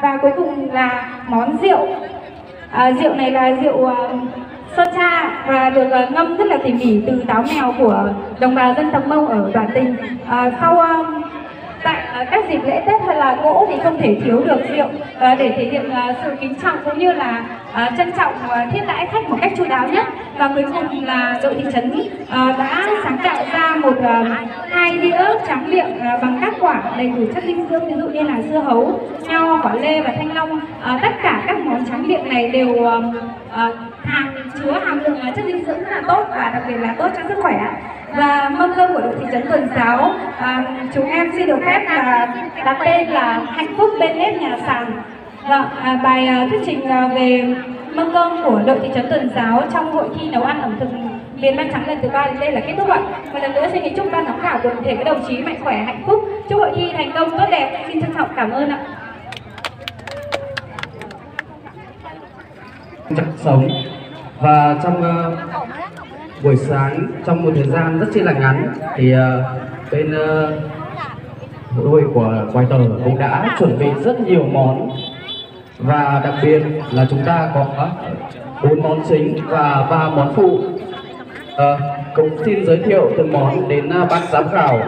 và cuối cùng là món rượu. À, rượu này là rượu uh, sơn cha và được uh, ngâm rất là tỉ mỉ từ táo mèo của đồng bào dân tộc mông ở đoàn tình. À, sau uh, tại uh, các dịp lễ tết hay là gỗ thì không thể thiếu được rượu. Ờ, để thể hiện ờ, sự kính trọng cũng như là ờ, trân trọng thiết đãi khách một cách chu đáo nhất. Và cuối cùng là đội thị trấn đã sáng tạo ra một hai đĩa tráng miệng bằng các quả đầy đủ chất dinh dưỡng ví dụ như là dưa hấu nho quả lê và thanh long. Tất cả các món tráng miệng này đều hàng chứa hàm lượng chất dinh dưỡng rất là tốt và đặc biệt là tốt cho sức khỏe. Và mâm cơm của đội thị trấn tuần giáo à, chúng em xin được phép là đặt tên là hạnh phúc bên bếp nhà sàn Vâng, à, bài à, thuyết trình à, về mâm cơm của đội thị trấn tuần giáo trong hội thi nấu ăn ẩm thực miền Nam trắng lần thứ ba đến đây là kết thúc ạ. Một lần nữa xin kính chúc ban giám khảo của thể các đồng chí mạnh khỏe hạnh phúc, chúc hội thi thành công tốt đẹp. Xin trân trọng cảm ơn ạ. Chắc sống và trong uh, buổi sáng trong một thời gian rất chi là ngắn thì uh, bên uh, đội của quay tờ cũng đã chuẩn bị rất nhiều món. Và đặc biệt là chúng ta có bốn món chính và ba món phụ. À, cũng xin giới thiệu từng món đến uh, ban giám khảo.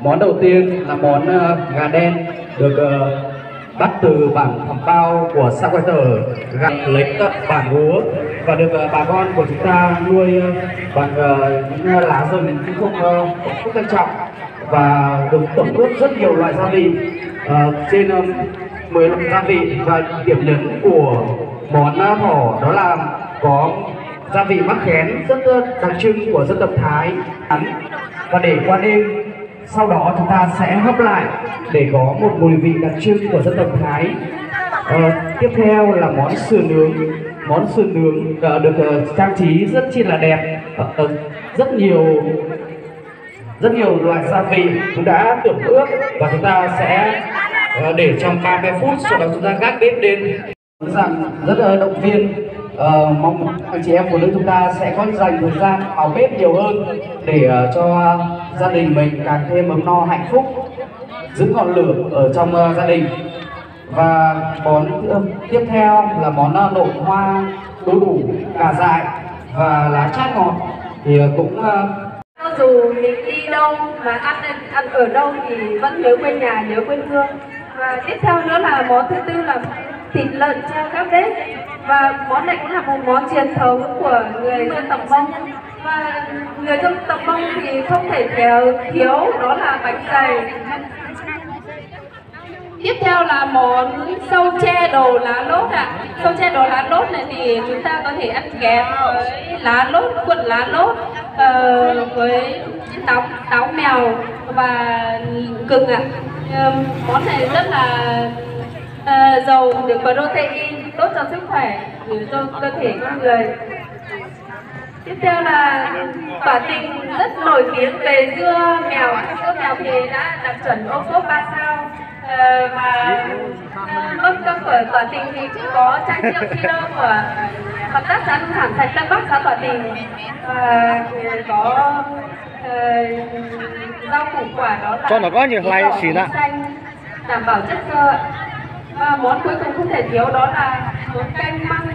Món đầu tiên là món uh, gà đen được uh, bắt từ bản thẩm bao của xã quay tờ gà lấy tận bản lúa và được uh, bà con của chúng ta nuôi uh, bằng uh, những uh, lá rừng cũng không uh, không trân trọng và được tổng kết rất nhiều loại gia vị uh, trên ờ, um, 10 loại gia vị. Và điểm nhấn của món thỏ đó là có gia vị mắc khén rất ờ, đặc trưng của dân tộc Thái. Và để qua đêm sau đó chúng ta sẽ hấp lại để có một mùi vị đặc trưng của dân tộc Thái. Uh, tiếp theo là món sườn nướng. Món sườn nướng uh, được uh, trang trí rất chi là đẹp. Uh, rất nhiều rất nhiều loại gia vị cũng đã được ướp và chúng ta sẽ ờ, để trong 30 phút sau đó chúng ta gác bếp lên. Rằng rất là động viên uh, mong anh chị em phụ nữ chúng ta sẽ có dành thời gian vào bếp nhiều hơn để uh, cho gia đình mình càng thêm ấm no hạnh phúc giữ ngọn lửa ở trong uh, gia đình. Và món uh, tiếp theo là món uh, nộm hoa đu đủ cà dại và lá chát ngọt thì uh, cũng uh, dù mình đi đâu mà ăn ăn ở đâu thì vẫn nhớ quê nhà, nhớ quê hương. Và tiếp theo nữa là món thứ tư là thịt lợn treo các bếp. Và món này cũng là một món truyền thống của người dân tộc mông. Và người dân tộc mông thì không thể thiếu thiếu đó là bánh dày. Tiếp theo là món sâu che đồ lá lốt ạ. À. sâu che đồ lá lốt này thì chúng ta có thể ăn kèm với lá lốt, cuộn lá lốt uh, với táo táo mèo và gừng ạ. À. uh, món này rất là uh, giàu được protein tốt cho sức khỏe cho cơ thể con người. Tiếp theo là tỏa tình rất nổi tiếng về dưa mèo dưa mèo thì đã đạt chuẩn ô cốp ba sao. Và mâm cơm của tỏa tình thì có chai rượu siro của hợp tác xã nông sản sạch tân bắc xã tỏa tình. Và có uh, rau củ quả đó là cho nó có nhiều loại xỉ ạ đảm bảo chất xơ. Và món cuối cùng không thể thiếu đó là món canh măng.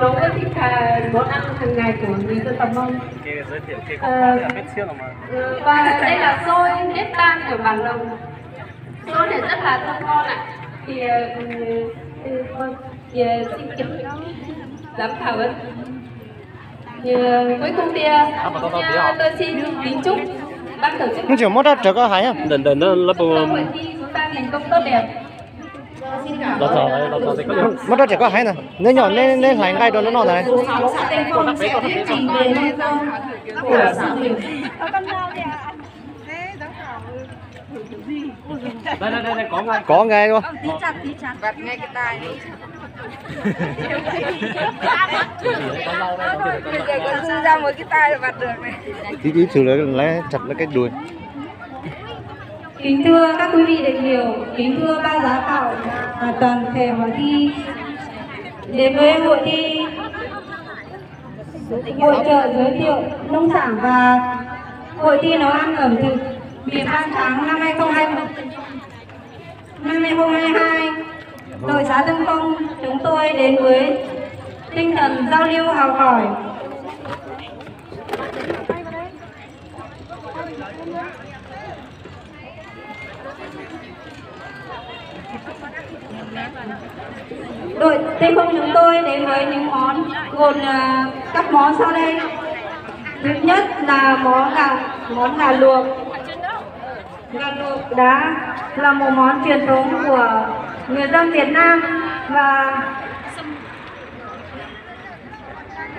Nấu với thịt thà món ăn hàng ngày của người dân tộc mông à, và đây là xôi nếp tan của bản đồng xôi này rất là thơm ngon ạ. Thì uh, thì, xin chào giám khảo thì, cuối cùng thì tôi xin kính chúc ban tổ chức nó chỉ mất ra trở có hay à đền đền nó thi chúng ta thành công tốt đẹp đó đó mất ra chỉ có hay nè nên nhỏ nên nên phải ngay đó nó nọ này có ngay có ngay luôn thì chặt, xử Bây giờ còn dư ra một cái là vặt được này. tí tí thử lấy lấy chặt lấy cái đuôi Kính thưa các quý vị đại biểu, kính thưa ban giám khảo và toàn thể hội thi đến với hội thi hội trợ giới thiệu nông sản và hội thi nấu ăn ẩm thực miền Nam Trắng năm 2020 năm 2022 đội xã Tân Phong chúng tôi đến với tinh thần giao lưu học hỏi. Đội Tây Phong chúng tôi đến với những món gồm các món sau đây. Thứ nhất là món gà món gà luộc. Gà luộc đá là một món truyền thống của người dân Việt Nam và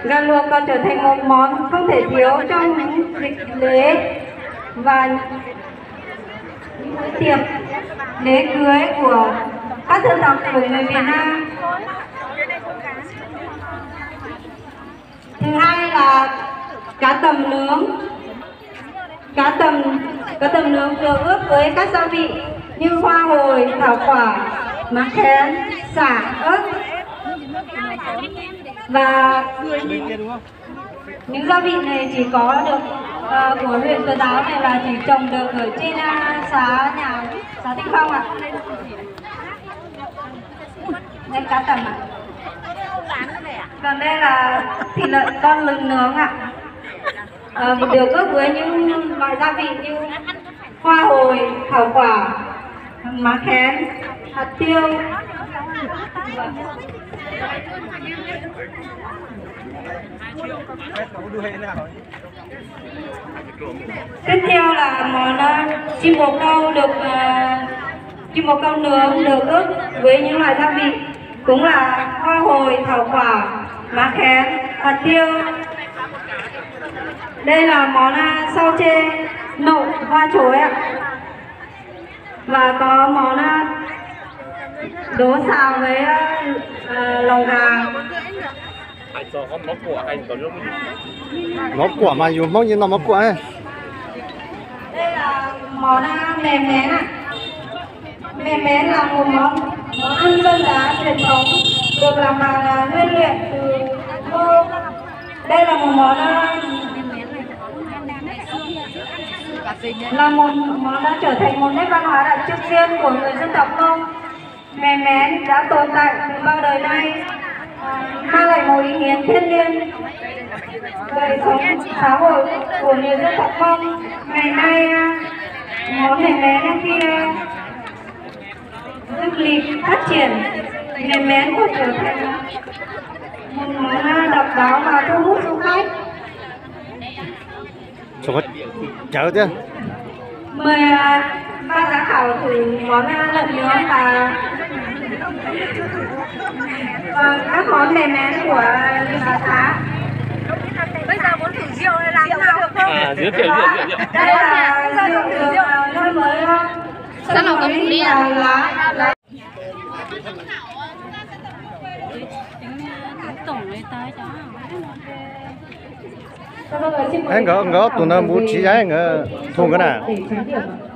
gà luộc còn trở thành một món không thể thiếu trong những dịp lễ và những bữa tiệc lễ cưới của các dân tộc của người Việt Nam. Thứ hai là cá tầm nướng. Cá tầm cá tầm nướng được ướp với các gia vị như hoa hồi, thảo quả mắc khén xả ớt và những gia vị này chỉ có được uh, của huyện Cờ Giáo này là chỉ trồng được ở trên ờ, uh, xã nhà xã Tinh Phong ạ. Đây cá tầm ạ. Còn đây là thịt lợn con lừng nướng ạ. À, được ướp với những loại gia vị như hoa hồi, thảo quả, má khén, hạt tiêu. Tiếp theo là món uh, chim bồ câu được uh, chim bồ câu nướng được ướp với những loại gia vị cũng là hoa hồi, thảo quả, má khén, hạt tiêu. Đây là món uh, sao chê nộm hoa chuối ạ. Và có món uh, đố xào với uh, uh, lòng gà Hay cho có món của hay có lúc Móc quả mà dùng móc như nó móc quả ấy. đây là món uh, mèm mén ạ mèm mén là một món món ăn dân dã truyền thống được làm bằng uh, nguyên liệu từ ngô đây là một món uh, là một món đã trở thành một nét văn hóa đặc trưng riêng của người dân tộc Mông. Mèn mén đã tồn tại từ bao đời nay, à, mang lại một ý nghĩa thiêng liêng đời sống xã hội của người dân tộc Mông. Ngày nay à, món mèn mén khi à, du lịch phát triển, mèn mén còn trở thành một món à, độc đáo và thu hút du khách. Cho có chở chứ. mời à, ban giám khảo thử món à, lợn nướng và và các món mềm mén của bà xã Bây giờ muốn thử rượu này làm thế nào được không? À, giới thiệu, giới thiệu. đây là rượu được à, nuôi mới Sao nào cầm đi à? lá Anh có có tụi nó bố trí ấy ngờ thùng cái nào. để chấm điểm ạ.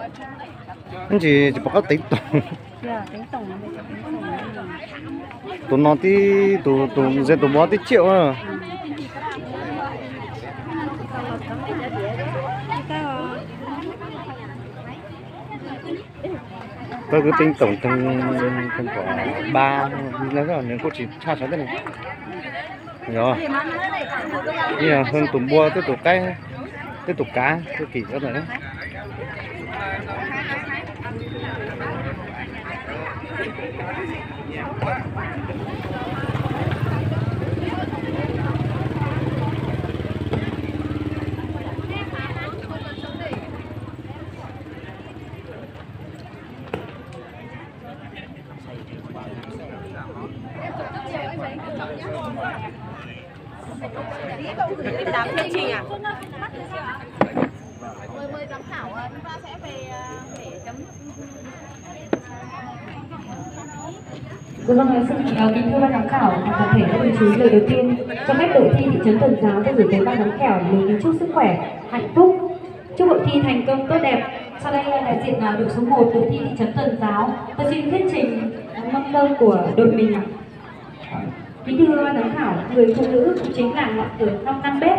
Anh chỉ chỉ có tính tổng. Giờ là bây giờ là Tụi nó tí tụi tụi dân tụi bó tí triệu à. tôi cứ tính tổng từng từng có ba nó rồi nếu cô chỉ cha sáu thế này rồi như là hơn tụm bua tới tụm cái tới tụm cá tới kỳ đó rồi đấy Đám chương trình à? mời mời giám khảo ờ, chúng ta sẽ về ờ, để chấm Dạ vâng, xin kính thưa ban giám khảo. Và toàn thể các đồng chí lời đầu tiên. Cho phép đội thi thị trấn Tuần Giáo tôi gửi tới ban giám khảo lời kính chúc sức khỏe, hạnh phúc, chúc hội thi thành công tốt đẹp. Sau đây là đại diện à, đội số 1 đội thi thị trấn Tuần Giáo, tôi xin thuyết trình mâm cơm của đội mình ạ. Kính thưa ban giám khảo, người phụ nữ cũng chính là ngọn lửa trong căn bếp.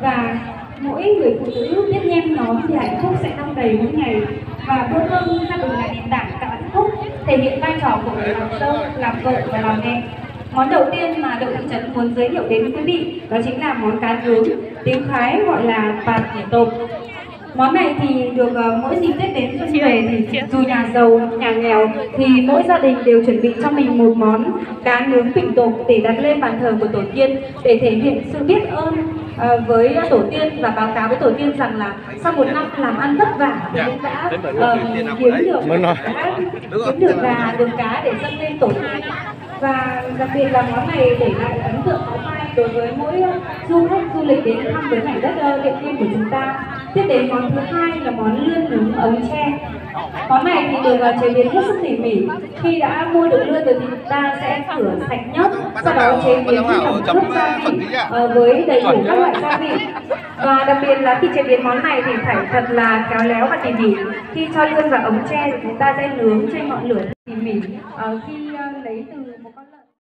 Và mỗi người phụ nữ biết nhem nó thì hạnh phúc sẽ đong đầy mỗi ngày. Và bữa cơm là một ngày nền tảng tạo hạnh phúc thể hiện vai trò của người làm dâu, làm vợ và làm mẹ. Món đầu tiên mà đội thị trấn muốn giới thiệu đến quý vị đó chính là món cá nướng, tiếng thái gọi là bạt nhảy tôm. Món này thì được uh, mỗi dịp Tết đến xuân về thì dù nhà giàu, nhà nghèo thì mỗi gia đình đều chuẩn bị cho mình một món cá nướng bình tộp để đặt lên bàn thờ của tổ tiên để thể hiện sự biết ơn với tổ tiên và báo cáo với tổ tiên rằng là sau một năm làm ăn vất vả thì cũng đã uh, kiếm được đã kiếm được gà, được cá để dâng lên tổ tiên. Và đặc biệt là món này để lại ấn tượng khó phai đối với mỗi du khách du lịch đến thăm với mảnh đất uh, điện biên của chúng ta tiếp đến món thứ hai là món lươn nướng ống tre. Món này thì được à, chế biến hết sức tỉ mỉ. Khi đã mua được lươn rồi thì chúng ta sẽ rửa sạch nhớt, sau đó chế biến thành tẩm ướp gia vị ờ, với đầy đủ các loại gia vị. Và đặc biệt là khi chế biến món này thì phải thật là khéo léo và tỉ mỉ. Khi cho lươn vào ống tre thì chúng ta sẽ nướng trên ngọn lửa tỉ mỉ ờ, khi